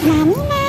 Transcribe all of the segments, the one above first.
Nanina dan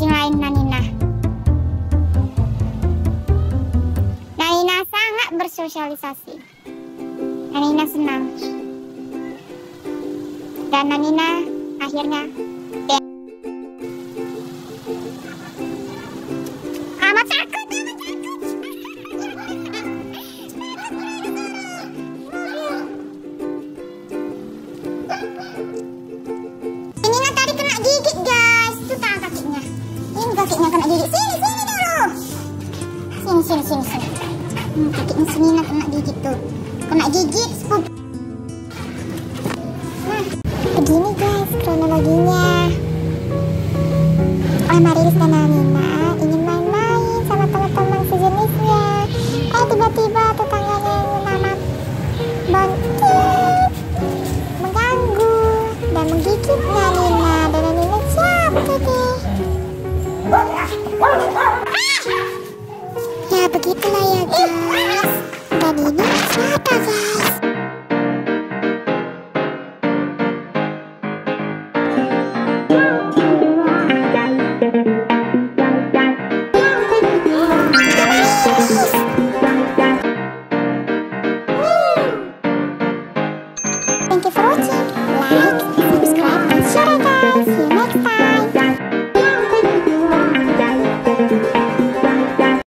anjing lain Nanina. Nanina sangat bersosialisasi. Nanina senang. Dan Nanina akhirnya Hmm, si Nina kena gigit tuh. Kena gigit sepupu. Nah, begini guys kronologinya. Amarilis dan Nina. Player guys, many names matter guys.